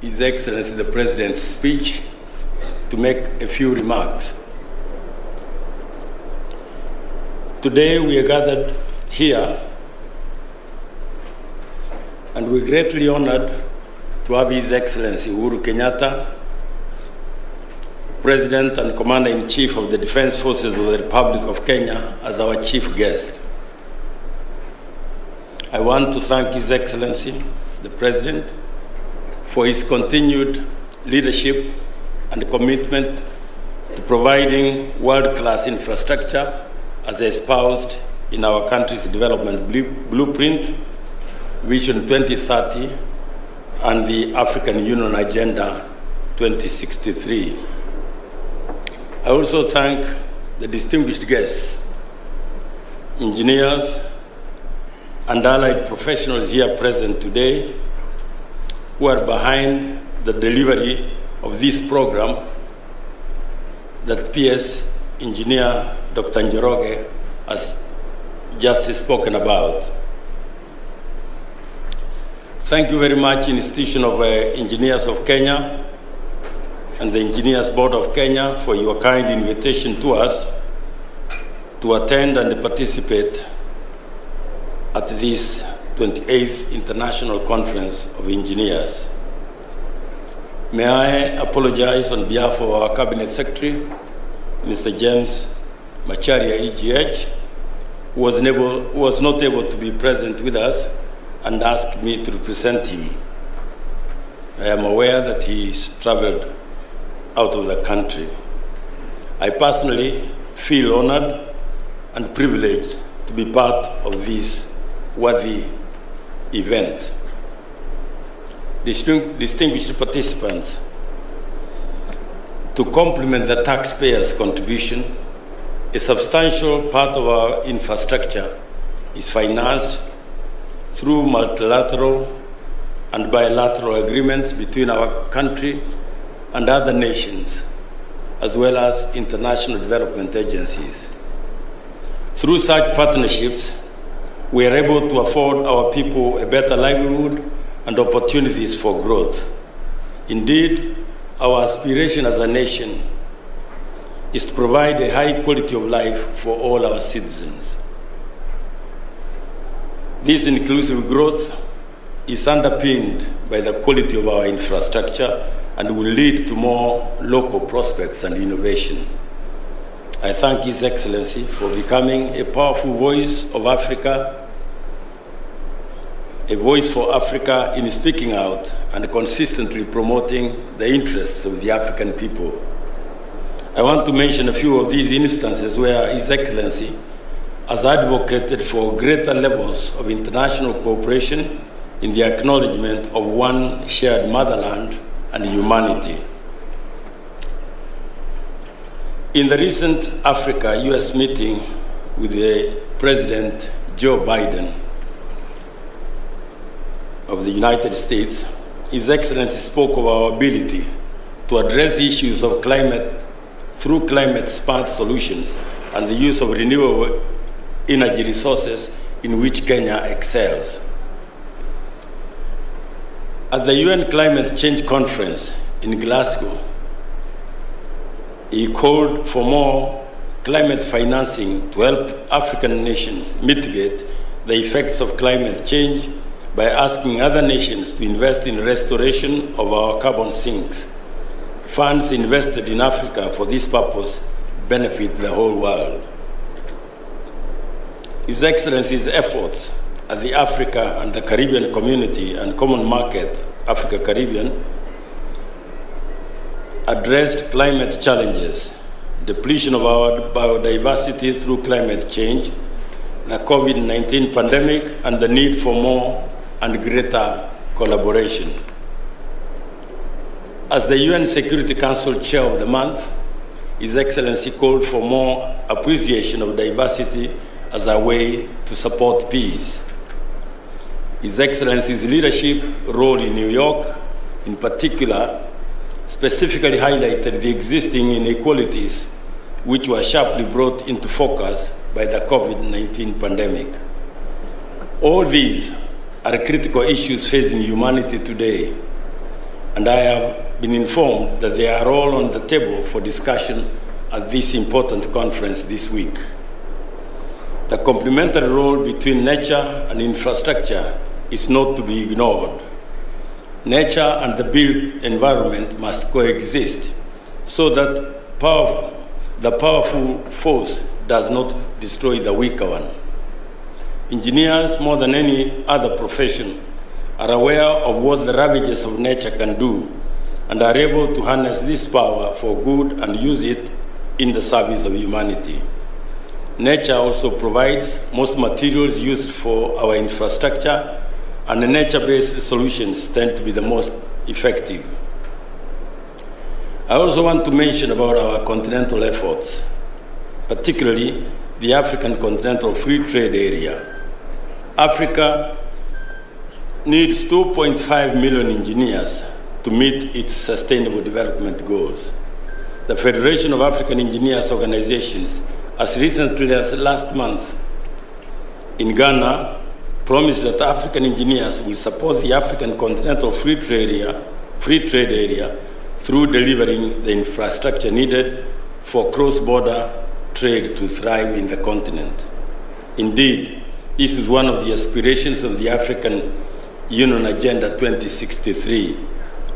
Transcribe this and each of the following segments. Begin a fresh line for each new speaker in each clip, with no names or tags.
His Excellency the President's speech to make a few remarks. Today we are gathered here and we're greatly honored to have His Excellency Uhuru Kenyatta, President and Commander-in-Chief of the Defense Forces of the Republic of Kenya as our chief guest. I want to thank His Excellency, the President, for his continued leadership and commitment to providing world-class infrastructure as espoused in our country's development blueprint, Vision 2030, and the African Union Agenda 2063. I also thank the distinguished guests, engineers, and allied professionals here present today who are behind the delivery of this program that PS engineer Dr. Njoroge has just spoken about. Thank you very much, Institution of uh, Engineers of Kenya and the Engineers Board of Kenya for your kind invitation to us to attend and participate at this 28th International Conference of Engineers. May I apologize on behalf of our Cabinet Secretary, Mr. James Macharia, EGH, who was, able, who was not able to be present with us and asked me to represent him. I am aware that he is traveled out of the country. I personally feel honored and privileged to be part of this worthy event. Distinguished participants, to complement the taxpayers' contribution, a substantial part of our infrastructure is financed through multilateral and bilateral agreements between our country and other nations, as well as international development agencies. Through such partnerships, we are able to afford our people a better livelihood and opportunities for growth. Indeed, our aspiration as a nation is to provide a high quality of life for all our citizens. This inclusive growth is underpinned by the quality of our infrastructure and will lead to more local prospects and innovation. I thank His Excellency for becoming a powerful voice of Africa, a voice for Africa in speaking out and consistently promoting the interests of the African people. I want to mention a few of these instances where His Excellency has advocated for greater levels of international cooperation in the acknowledgement of one shared motherland and humanity. In the recent Africa US meeting with the President Joe Biden of the United States, His Excellency spoke of our ability to address issues of climate through climate smart solutions and the use of renewable energy resources in which Kenya excels. At the UN Climate Change Conference in Glasgow, he called for more climate financing to help African nations mitigate the effects of climate change by asking other nations to invest in restoration of our carbon sinks. Funds invested in Africa for this purpose benefit the whole world. His Excellency's efforts at the Africa and the Caribbean Community and Common Market, Africa Caribbean, addressed climate challenges, depletion of our biodiversity through climate change, the COVID-19 pandemic, and the need for more and greater collaboration. As the UN Security Council Chair of the Month, His Excellency called for more appreciation of diversity as a way to support peace. His Excellency's leadership role in New York, in particular, specifically highlighted the existing inequalities which were sharply brought into focus by the COVID-19 pandemic. All these are critical issues facing humanity today. and I have been informed that they are all on the table for discussion at this important conference this week. The complementary role between nature and infrastructure is not to be ignored. Nature and the built environment must coexist so that the powerful force does not destroy the weaker one. Engineers, more than any other profession, are aware of what the ravages of nature can do and are able to harness this power for good and use it in the service of humanity. Nature also provides most materials used for our infrastructure, and the nature-based solutions tend to be the most effective. I also want to mention about our continental efforts, particularly the African Continental Free Trade Area. Africa needs 2.5 million engineers to meet its sustainable development goals. The Federation of African Engineers Organizations, as recently as last month in Ghana, promised that African engineers will support the African Continental Free Trade Area, free trade area through delivering the infrastructure needed for cross-border trade to thrive in the continent. Indeed, this is one of the aspirations of the African Union Agenda 2063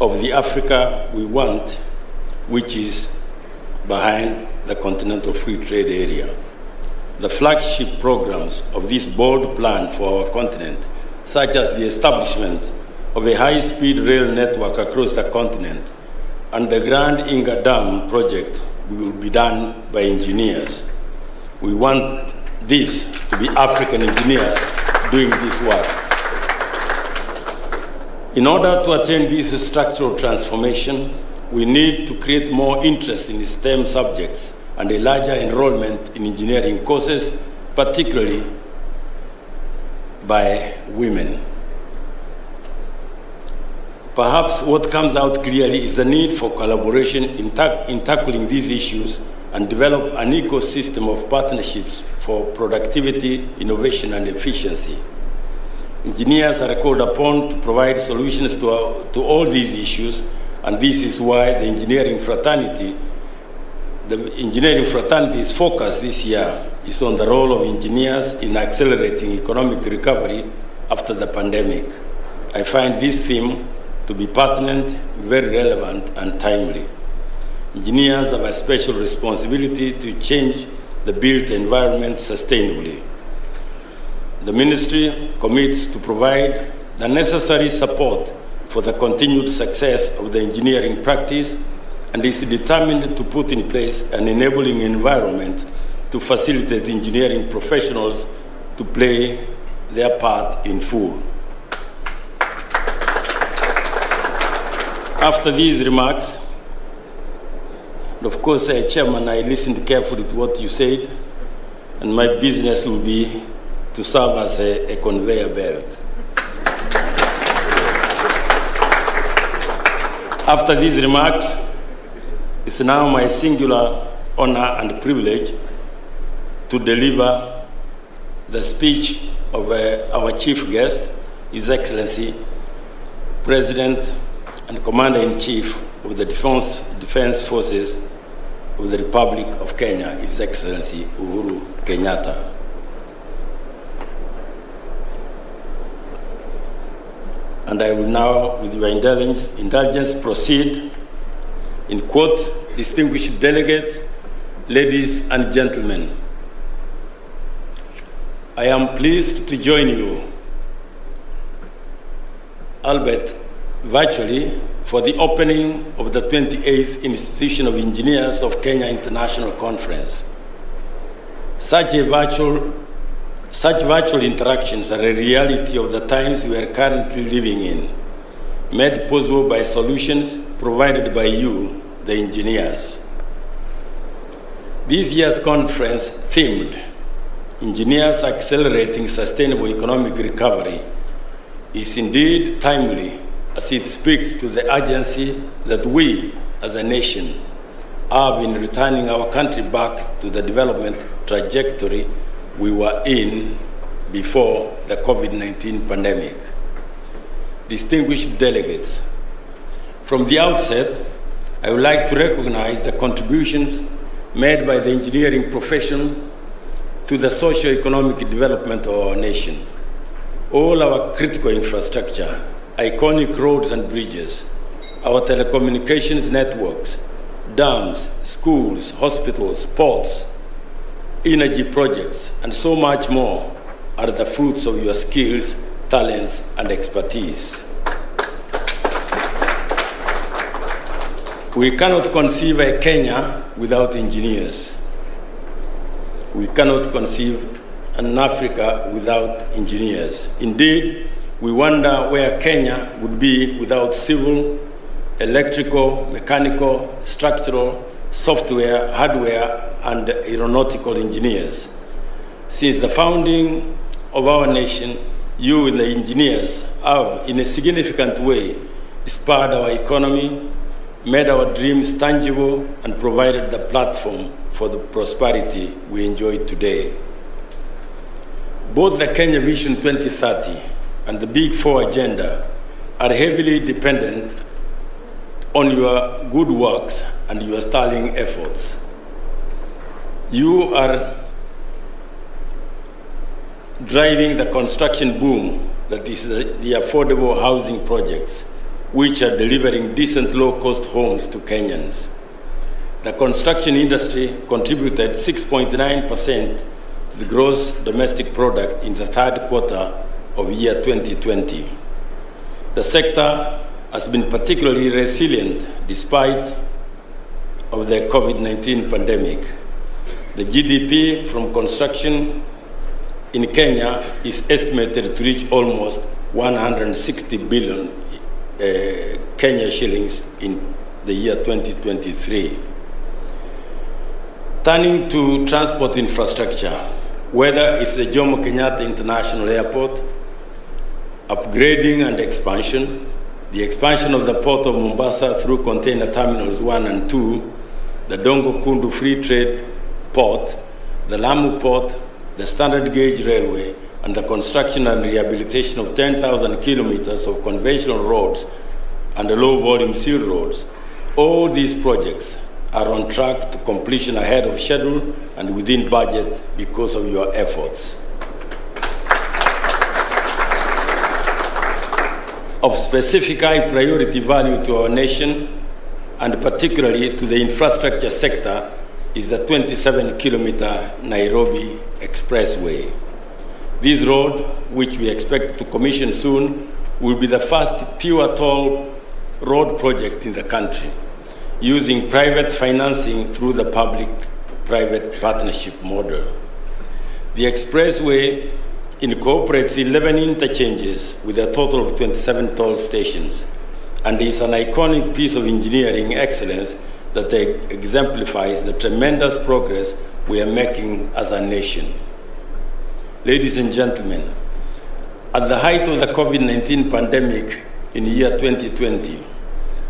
of the Africa we want, which is behind the Continental Free Trade Area. The flagship programs of this bold plan for our continent, such as the establishment of a high-speed rail network across the continent and the Grand Inga Dam project, will be done by engineers. We want this to be African engineers doing this work. In order to attain this structural transformation, we need to create more interest in STEM subjects and a larger enrollment in engineering courses, particularly by women. Perhaps what comes out clearly is the need for collaboration in, ta in tackling these issues and develop an ecosystem of partnerships for productivity, innovation, and efficiency. Engineers are called upon to provide solutions to, our, to all these issues, and this is why the engineering fraternity, the engineering fraternity's focus this year is on the role of engineers in accelerating economic recovery after the pandemic. I find this theme to be pertinent, very relevant, and timely. Engineers have a special responsibility to change the built environment sustainably. The ministry commits to provide the necessary support for the continued success of the engineering practice and is determined to put in place an enabling environment to facilitate engineering professionals to play their part in full. After these remarks, of course, uh, Chairman, I listened carefully to what you said, and my business will be to serve as a, a conveyor belt. After these remarks, it's now my singular honor and privilege to deliver the speech of uh, our chief guest, His Excellency, President and Commander-in-Chief of the Defense, Defense Forces of the Republic of Kenya, His Excellency Uhuru Kenyatta. And I will now, with your indulgence, indulgence proceed in quote, distinguished delegates, ladies and gentlemen. I am pleased to join you, albeit virtually, for the opening of the 28th Institution of Engineers of Kenya International Conference. Such a virtual such virtual interactions are a reality of the times we are currently living in, made possible by solutions provided by you, the engineers. This year's conference themed Engineers Accelerating Sustainable Economic Recovery is indeed timely as it speaks to the urgency that we as a nation have in returning our country back to the development trajectory we were in before the COVID 19 pandemic. Distinguished delegates, From the outset, I would like to recognize the contributions made by the engineering profession to the socio-economic development of our nation. All our critical infrastructure, iconic roads and bridges, our telecommunications networks, dams, schools, hospitals, ports, energy projects, and so much more are the fruits of your skills, talents, and expertise. We cannot conceive a Kenya without engineers. We cannot conceive an Africa without engineers. Indeed, we wonder where Kenya would be without civil, electrical, mechanical, structural, software, hardware, and aeronautical engineers. Since the founding of our nation, you, the engineers, have in a significant way spurred our economy, made our dreams tangible, and provided the platform for the prosperity we enjoy today. Both the Kenya Vision 2030 and the Big Four agenda are heavily dependent on your good works and your sterling efforts. You are driving the construction boom that is the, the affordable housing projects which are delivering decent low-cost homes to Kenyans. The construction industry contributed 6.9% to the gross domestic product in the third quarter of year 2020. The sector has been particularly resilient despite of the COVID-19 pandemic. The GDP from construction in Kenya is estimated to reach almost 160 billion uh, Kenya shillings in the year 2023. Turning to transport infrastructure, whether it's the Jomo Kenyatta International Airport, upgrading and expansion, the expansion of the port of Mombasa through container terminals 1 and 2, the Dongo Kundu Free Trade Port, the Lamu Port, the standard gauge railway, and the construction and rehabilitation of 10,000 kilometers of conventional roads and the low volume seal roads. All these projects are on track to completion ahead of schedule and within budget because of your efforts. Of specific high priority value to our nation and particularly to the infrastructure sector is the 27 kilometer Nairobi Expressway. This road, which we expect to commission soon, will be the first pure toll road project in the country, using private financing through the public-private partnership model. The expressway incorporates 11 interchanges with a total of 27 toll stations and is an iconic piece of engineering excellence that exemplifies the tremendous progress we are making as a nation. Ladies and gentlemen, at the height of the COVID 19 pandemic in the year 2020,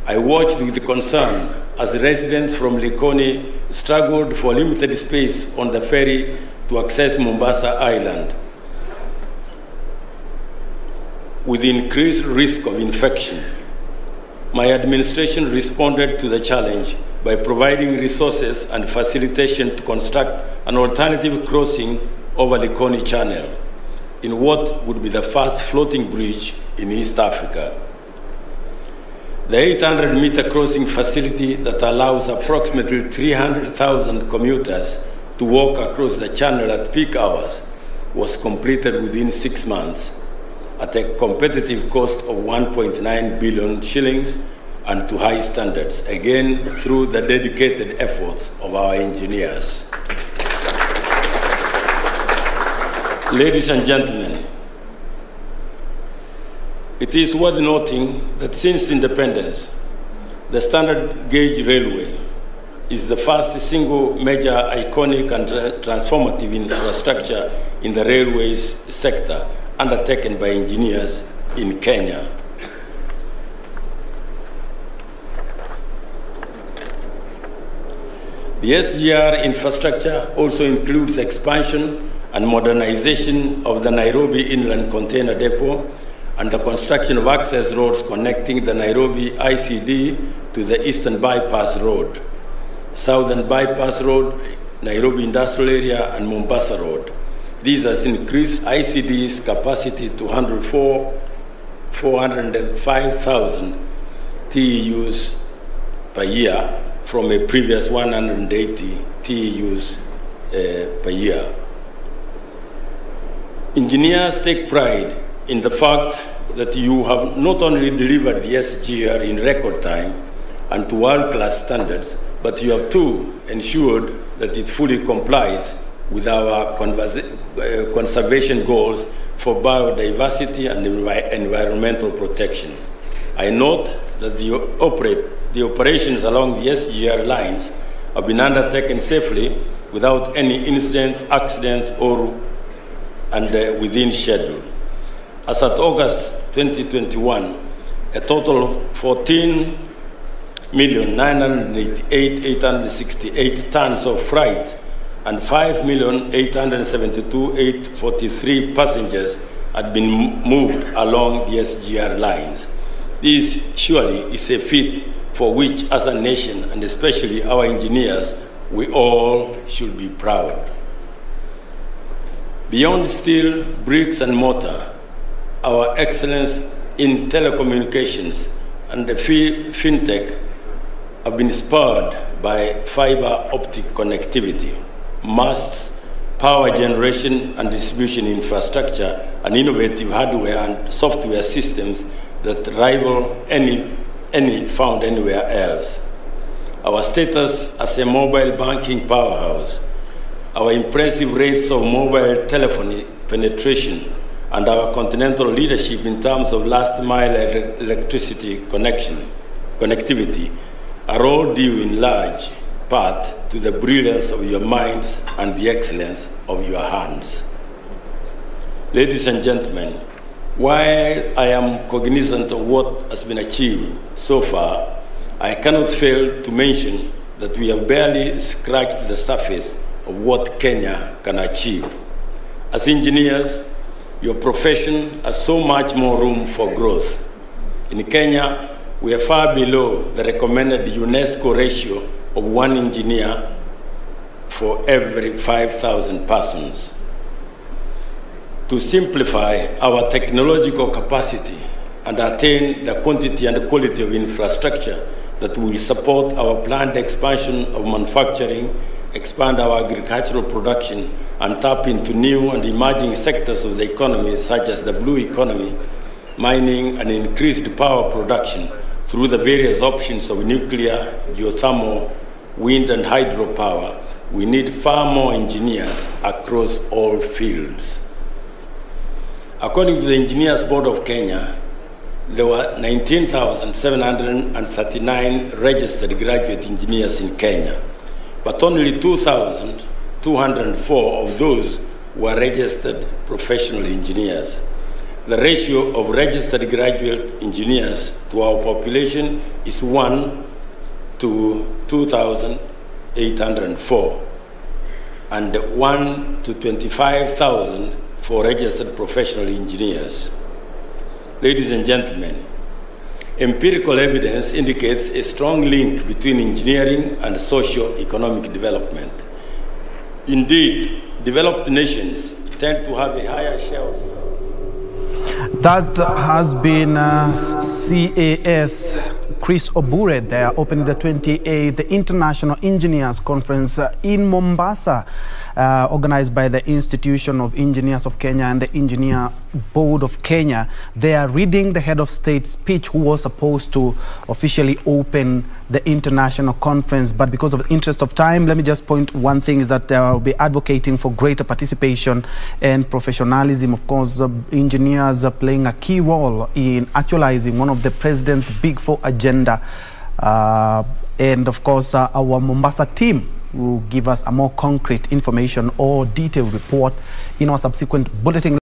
I watched with concern as residents from Likoni struggled for limited space on the ferry to access Mombasa Island with increased risk of infection. My administration responded to the challenge by providing resources and facilitation to construct an alternative crossing over the Likoni Channel in what would be the first floating bridge in East Africa. The 800 meter crossing facility that allows approximately 300,000 commuters to walk across the channel at peak hours was completed within six months at a competitive cost of 1.9 billion shillings and to high standards, again through the dedicated efforts of our engineers. Ladies and gentlemen, it is worth noting that since independence, the standard gauge railway is the first single major iconic and transformative infrastructure in the railways sector undertaken by engineers in Kenya. The SGR infrastructure also includes expansion and modernization of the Nairobi Inland Container Depot and the construction of access roads connecting the Nairobi ICD to the Eastern Bypass Road, Southern Bypass Road, Nairobi Industrial Area, and Mombasa Road. These has increased ICD's capacity to 104, 405,000 TEUs per year from a previous 180 TEUs uh, per year. Engineers take pride in the fact that you have not only delivered the SGR in record time and to world-class standards, but you have too ensured that it fully complies with our uh, conservation goals for biodiversity and envi environmental protection. I note that the, operate, the operations along the SGR lines have been undertaken safely without any incidents, accidents, or and uh, within schedule. As at August 2021, a total of 14,988,868 tons of freight and 5,872,843 passengers had been moved along the SGR lines. This surely is a feat for which, as a nation, and especially our engineers, we all should be proud. Beyond steel, bricks, and mortar, our excellence in telecommunications and the fintech have been spurred by fiber optic connectivity, masts, power generation and distribution infrastructure, and innovative hardware and software systems that rival any, any found anywhere else. Our status as a mobile banking powerhouse, our impressive rates of mobile telephony penetration, and our continental leadership in terms of last mile electricity connection, connectivity are all due in large part to the brilliance of your minds and the excellence of your hands. Ladies and gentlemen, while I am cognizant of what has been achieved so far, I cannot fail to mention that we have barely scratched the surface of what Kenya can achieve. As engineers, your profession has so much more room for growth. In Kenya, we are far below the recommended UNESCO ratio of one engineer for every 5,000 persons. To simplify our technological capacity and attain the quantity and quality of infrastructure that will support our planned expansion of manufacturing, expand our agricultural production, and tap into new and emerging sectors of the economy, such as the blue economy, mining, and increased power production through the various options of nuclear, geothermal, wind, and hydropower, we need far more engineers across all fields. According to the Engineers Board of Kenya, there were 19,739 registered graduate engineers in Kenya, but only 2,204 of those were registered professional engineers. The ratio of registered graduate engineers to our population is 1 to 2,804 and 1 to 25,000 for registered professional engineers. Ladies and gentlemen, empirical evidence indicates a strong link between engineering and socio-economic development. Indeed, developed nations tend to have a higher share of
that has been uh, CAS Chris Obure there opening the 28th International Engineers Conference uh, in Mombasa uh, organized by the Institution of Engineers of Kenya and the Engineer Board of Kenya. They are reading the head of state speech who was supposed to officially open the international conference. But because of the interest of time, let me just point one thing is that they will be advocating for greater participation and professionalism. Of course, uh, engineers are playing a key role in actualizing one of the president's big four agenda. Uh, and of course, uh, our Mombasa team will give us a more concrete information or detailed report in our subsequent bulletin.